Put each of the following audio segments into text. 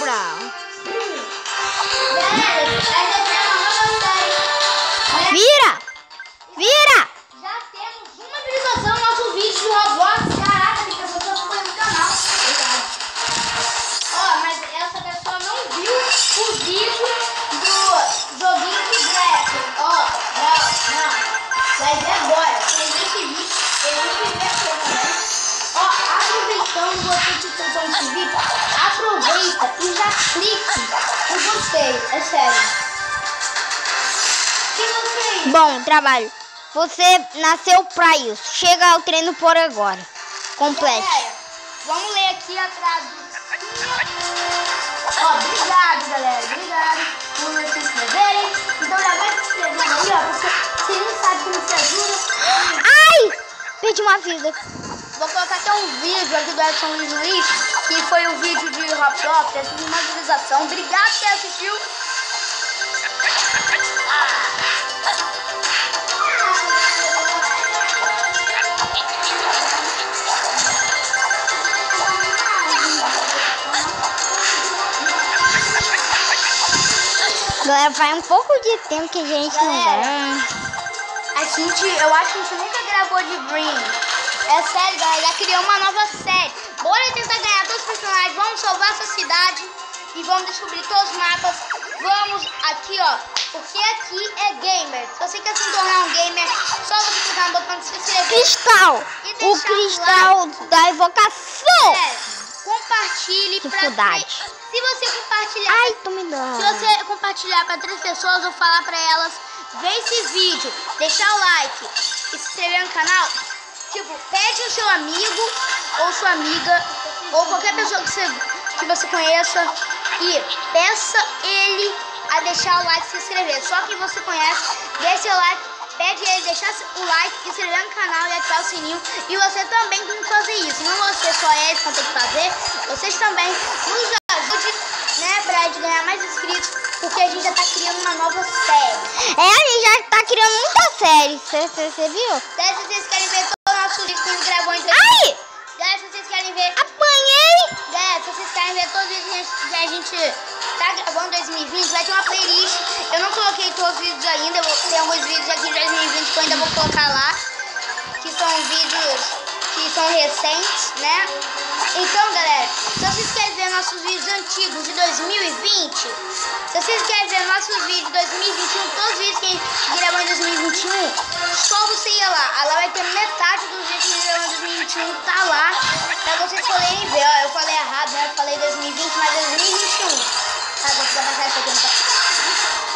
Brown. Galera, a Bom trabalho. Você nasceu pra isso. Chega ao treino por agora. Complete. Galera, vamos ler aqui atrás do... Ó, obrigado, galera. Obrigado por se inscreverem. Então já vai se inscrevendo aí, ó. Porque você nem sabe como se ajuda. Ai! Perdi uma vida. Vou colocar até um vídeo aqui do Edson Luiz Luiz, que foi o vídeo de Roblox, é tudo uma visualização. Obrigado por ter assistido. Galera, faz um pouco de tempo que a gente não Galera. grava. A gente, eu acho que a gente nunca gravou de Dream. É sério, galera, já criou uma nova série. Bora tentar ganhar todos os personagens, vamos salvar essa cidade e vamos descobrir todos os mapas. Vamos aqui, ó, porque aqui é gamer. Se você quer se tornar um gamer, só você clicar no botão de se inscrever. Cristal! O cristal da evocação! É, compartilhe pra Dificuldade. três- Se você compartilhar Ai, tô me dando. Se você compartilhar para três pessoas ou falar para elas, ver esse vídeo, deixar o like e se inscrever no canal, tipo, pede o seu amigo ou sua amiga ou qualquer pessoa que você, que você conheça e peça ele a deixar o like e se inscrever. Só quem você conhece, seu like, pede ele deixar o like, se inscrever no canal e ativar o sininho. E você também tem que fazer isso. Não você só eles que ter que fazer, vocês também nos ajude, né, pra gente ganhar mais inscritos, porque a gente já tá criando uma nova série. É, a gente já tá criando muita série. Você viu? Galera, se vocês querem ver todo o nosso vídeo que a gente gravou em Ai! Galera, se vocês querem ver Apanhei! Galera, se vocês querem ver todos os vídeos que a gente tá gravando em 2020, vai ter uma playlist. Eu não coloquei todos os vídeos ainda, eu vou ter alguns vídeos aqui de 2020 que eu ainda vou colocar lá, que são vídeos que são recentes, né? Então, galera, se vocês querem ver nossos vídeos antigos de 2020, se vocês querem ver nossos vídeos de 2021, todos os vídeos que a gente gravou em 2021, só você ir lá. Lá vai ter metade dos vídeos que a gente gravou em 2021, tá lá, pra vocês poderem ver. Ó, eu falei errado, né? Eu falei 2020, mas 2021. Tá, vou precisar baixar isso aqui. Não tá?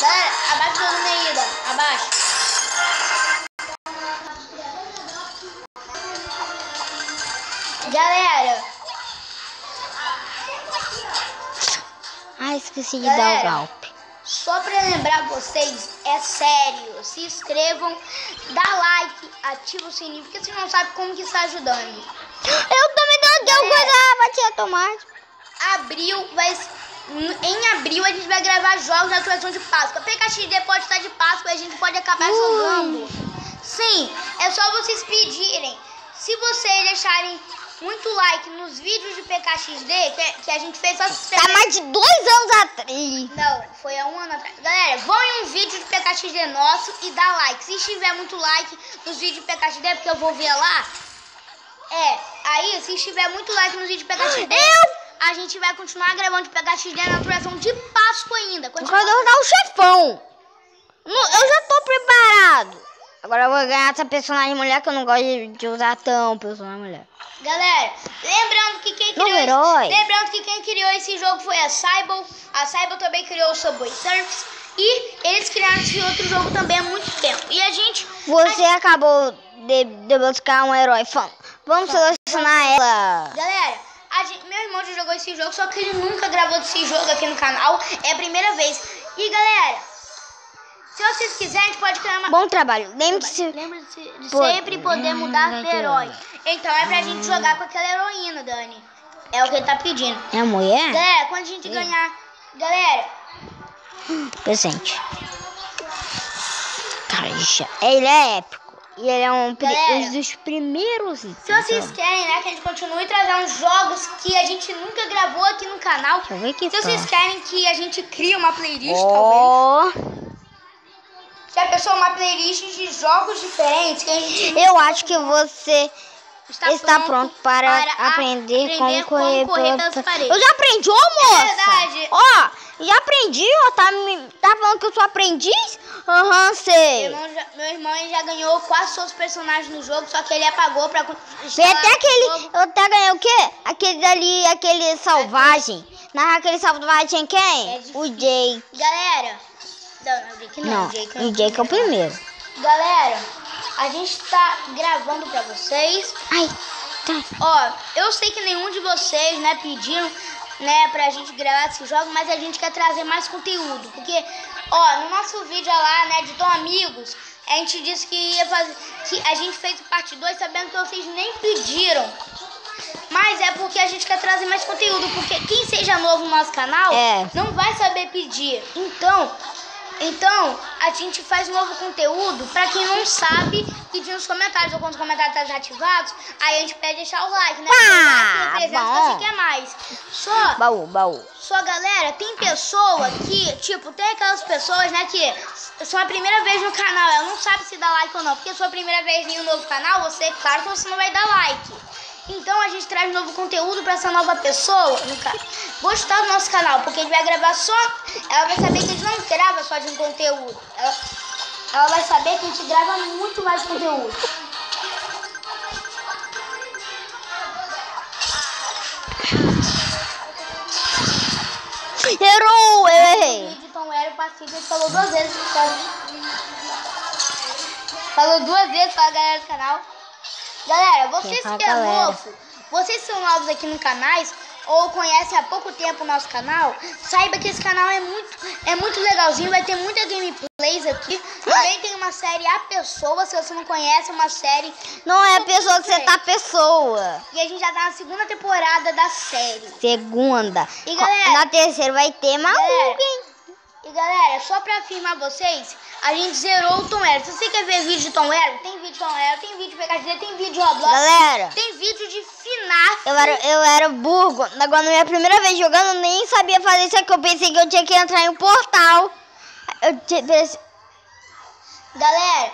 Galera, abaixa o volume aí, ó. Abaixa. Galera, Ai, esqueci de dar o Galera. golpe. Só pra lembrar vocês, é sério, se inscrevam, dá like, ativa o sininho, porque vocês não sabem como que está ajudando. Eu também dou, deu Galera. coisa, batia tomate. Abril vai. Em abril a gente vai gravar jogos de atuação de Páscoa. PKXD pode estar de Páscoa e a gente pode acabar Ui. jogando. Sim, é só vocês pedirem. Se vocês deixarem muito like nos vídeos de PKXD, que, que a gente fez só se Tá mais de dois anos atrás. Não, foi há um ano atrás. Galera, vão em um vídeo de PKXD nosso e dá like. Se tiver muito like nos vídeos de PKXD, porque eu vou ver lá. É, aí se tiver muito like nos vídeos de PKXD, Eu? A gente vai continuar gravando de PKXD na atuação de Páscoa ainda. Eu Continua- quero derrotar o chefão. Eu já tô preparado. Agora eu vou ganhar essa personagem mulher que eu não gosto de, usar tão personagem mulher. Galera, lembrando que quem criou esse, lembrando que quem criou esse jogo foi a Cyber. A Cyber também criou o Subway Surfers e eles criaram esse outro jogo também há muito tempo. E a gente Você acabou de, de buscar um herói fã. Vamos selecionar ela. Galera, a gente- meu esse jogo, só que ele nunca gravou desse jogo aqui no canal. É a primeira vez. E galera, se vocês quiserem, a gente pode criar uma. Bom trabalho. Lembre-se. Lembre-se de Pô, sempre poder mudar hum, de herói. Então é pra gente jogar com aquela heroína, Dani. É o que ele tá pedindo. É a mulher? Galera, quando a gente ganhar. Galera, Presente. Cara, ele é épico. E ele é um, Galera, um dos primeiros. Se vocês querem, né, que a gente continue trazendo jogos que a gente nunca gravou aqui no canal. Deixa eu ver aqui. Se vocês tá. querem que a gente crie uma playlist, talvez. Ó, Já pensou uma playlist de jogos diferentes que a gente eu acho que você está, está pronto para, aprender, como correr, pelas pela- paredes. Eu já aprendi, ô moça! verdade. Ó, já aprendi, ó. Tá, me- tá falando que eu sou aprendiz? Aham, Meu sei. irmão, já, meu irmão já ganhou quase todos os personagens no jogo, só que ele apagou pra Vem até aquele. Eu até ganhei o quê? Aquele dali, aquele salvagem. Na aquele salvagem quem? É o Jake. Galera, não, não, o Jake não, Não, o Jake o Jake é o primeiro. Galera, a gente tá gravando pra vocês. Ai, tá. Ó, eu sei que nenhum de vocês, né, pediram, né, pra gente gravar esse jogo, mas a gente quer trazer mais conteúdo. Porque, ó, no nosso vídeo lá, né, de Tão Amigos, a gente disse que ia fazer. Que a gente fez parte 2 sabendo que vocês nem pediram. Mas é porque a gente quer trazer mais conteúdo. Porque quem seja novo no nosso canal É. não vai saber pedir. Então, então a gente faz novo conteúdo pra quem não sabe pedir nos comentários. Ou quando os comentários estão desativados, aí a gente pede deixar o like, né? Ah, Porque mais bom. você quer mais. Só Baú, baú. só, galera, tem pessoa que, tipo, tem aquelas pessoas, né, que são a primeira vez no canal, ela não sabe se dá like ou não. Porque sua primeira vez em um novo canal, você, claro que você não vai dar like. Então a gente traz novo conteúdo pra essa nova pessoa, no ca... gostar do nosso canal, porque a gente vai gravar só. Ela vai saber que a gente não grava só de um conteúdo. Ela, ela vai saber que a gente grava muito mais conteúdo. Errou, eu errei. então era o Pacífico, ele falou duas vezes. Falou, falou duas vezes pra galera do canal. Galera, vocês que é novo, vocês são novos aqui no canais ou conhecem há pouco tempo o nosso canal, saiba que esse canal é muito, é muito legalzinho, vai ter muita gameplays aqui. Também tem uma série A Pessoa, se você não conhece, é uma série. Não é a pessoa que você tá pessoa. E a gente já tá na segunda temporada da série. Segunda. E, galera? Na terceira vai ter maluco, Galera, hein? E galera, só pra afirmar vocês, a gente zerou o Tom Hero. Se você quer ver vídeo de Tom Hero, tem vídeo de Tom Hero, tem vídeo de PKG, tem vídeo de Roblox, Galera, tem vídeo de FNAF. eu era, eu era burro. Agora, na minha primeira vez jogando, eu nem sabia fazer isso aqui. Eu pensei que eu tinha que entrar em um portal. Eu pense- Galera,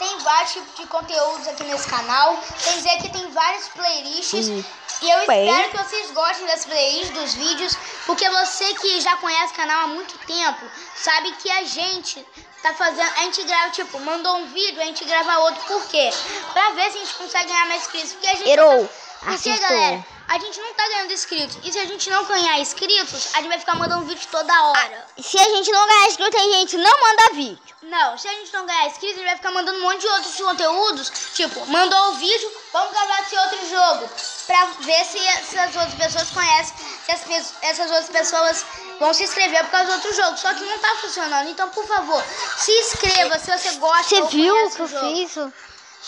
tem vários tipos de conteúdos aqui nesse canal. Tem dizer que tem várias playlists. E eu Bem. espero que vocês gostem das playlists, dos vídeos, porque você que já conhece o canal há muito tempo, sabe que a gente tá fazendo. A gente grava, tipo, mandou um vídeo, a gente grava outro. Por quê? Pra ver se a gente consegue ganhar mais inscritos. Porque a gente. Errou. Porque, Acertou. galera, a gente não tá ganhando inscritos. E se a gente não ganhar inscritos, a gente vai ficar mandando vídeo toda hora. Se a gente não ganhar inscrito, a gente não manda vídeo. Não, se a gente não ganhar inscritos, a gente vai ficar mandando um monte de outros conteúdos. Tipo, mandou o vídeo, vamos gravar esse outro jogo. Pra ver se, se as outras pessoas conhecem, se as essas outras pessoas vão se inscrever por causa do outro jogo. Só que não tá funcionando. Então, por favor, se inscreva se você gosta Você viu conhece que o eu jogo. fiz?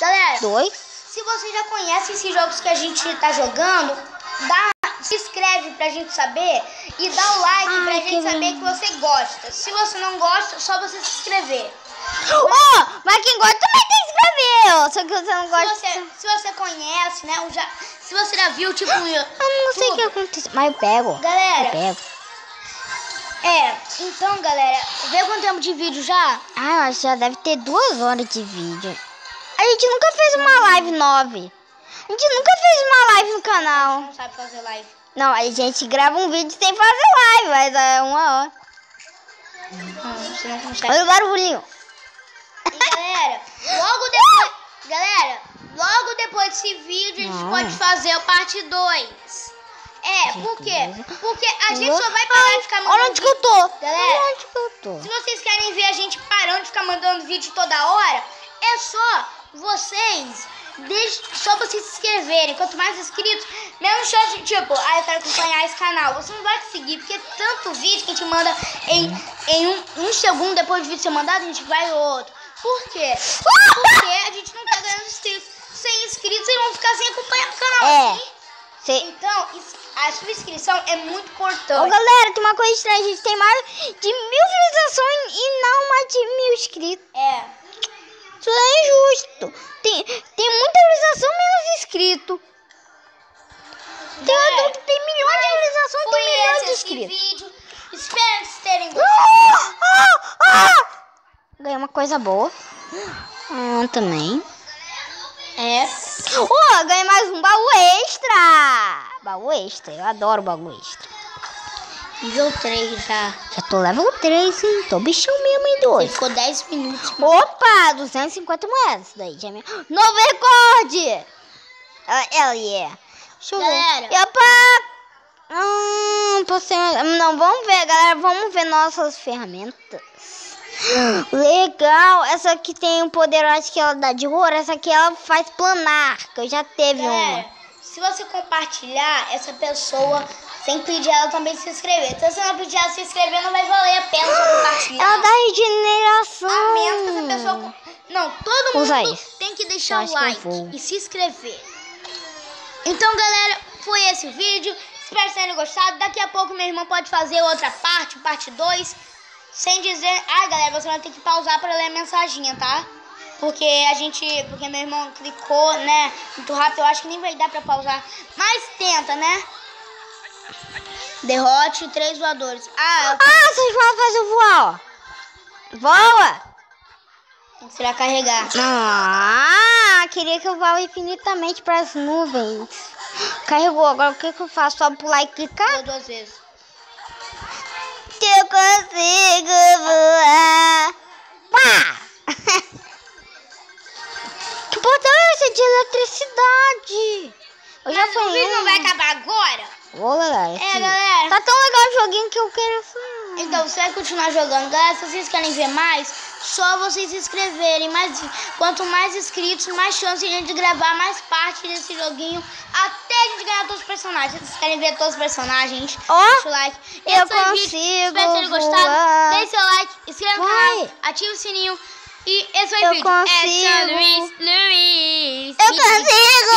Galera, Dois? se você já conhece esses jogos que a gente tá jogando, dá, se inscreve pra gente saber e dá o like Ai, pra gente saber que você gosta. Se você não gosta, só você se inscrever. Ó, mas quem gosta também tem que escrever. ó. Só que você não Se gosta. você, se você conhece, né? Já, se você já viu, tipo. Eu não sei o que aconteceu. Mas eu pego. Eu Galera, pego. é. Então, galera, vê quanto tempo de vídeo já? Ah, eu acho que já deve ter duas horas de vídeo. A gente nunca fez uma live nove. A gente nunca fez uma live no canal. Não sabe fazer live. Não, a gente grava um vídeo sem fazer live, mas é uma hora. Não, você não consegue. Olha o barulhinho. E galera, logo depois. Galera, logo depois desse vídeo a gente pode fazer o parte 2. É, por quê? Porque a gente só vai parar de ficar Olha mandando onde que eu tô. Galera. Olha onde que eu tô. Se vocês querem ver a gente parando de ficar mandando vídeo toda hora, é só vocês. Deixe, só vocês se inscreverem. Quanto mais inscritos, menos chance de, tipo, ah, eu quero acompanhar esse canal. Você não vai conseguir, porque tanto vídeo que a gente manda em, em um, um segundo depois do vídeo ser mandado, a gente vai outro. Por quê? Porque a gente não tá ganhando inscritos. Sem inscritos, vocês vão ficar sem acompanhar o canal. É. assim. Cê... Então, a sua inscrição é muito Ô, importante. galera, tem uma coisa estranha. A gente tem mais de mil visualizações e não mais de mil inscritos. É. Isso é injusto. Tem, tem muita visualização, menos inscrito. Tem Galera, outro que tem milhões de visualizações e tem milhões de inscritos. Espero que vocês tenham gostado. Ah, ah, ah. Ganhei uma coisa boa. Ah, também. É. Oh, ganhei mais um baú extra. Baú extra. Eu adoro baú extra. Nível 3 já. Já tô level 3, hein? Tô bichão mesmo, hein, doido. ficou 10 minutos. Opa, 250 moedas. Isso daí já é meu... Novo recorde. Ah, Ela é. Deixa eu Galera. ver. Opa. Hum, você... Não, vamos ver, galera. Vamos ver nossas ferramentas. Legal. Essa aqui tem um poder, acho que ela dá de ouro. Essa aqui ela faz planar, que eu já teve uma. É, se você compartilhar essa pessoa sem pedir ela também se inscrever. Se você não pedir ela se inscrever, não vai valer a pena compartilhar. Ela dá regeneração. A menos que essa pessoa. Não, todo mundo tem que deixar o que like e se inscrever. Então, galera, foi esse o vídeo. Espero que tenham gostado. Daqui a pouco meu irmão pode fazer outra parte, parte 2. Sem dizer. Ai, galera, você vai ter que pausar para ler a mensaginha, tá? Porque a gente. Porque meu irmão clicou, né? Muito rápido. Eu acho que nem vai dar pra pausar. Mas tenta, né? Derrote três voadores. Ah, Ah, vocês vão fazer voar, ó. Voa! tem que tirar carregar. Ah, queria que eu vá infinitamente para as nuvens. Carregou, agora o que, que eu faço? Só pular e clicar? Pula duas vezes. Que eu consigo voar. Pá! que portão é esse de eletricidade? Eu já Mas fui o vídeo não vai acabar agora? Ô, galera. É, galera. Tá tão legal o joguinho que eu quero assim. Então, você vai continuar jogando. Galera, se vocês querem ver mais, só vocês se inscreverem. Mas quanto mais inscritos, mais chance a gente gravar mais parte desse joguinho. Até a gente ganhar todos os personagens. Se vocês querem ver todos os personagens, Ó, deixa o like. eu Esse foi o vídeo. consigo Espero que tenham gostado. Deixe seu like, inscreva no canal, ative o sininho. E esse foi o vídeo. É consigo. seu Luiz. Luiz. Eu consigo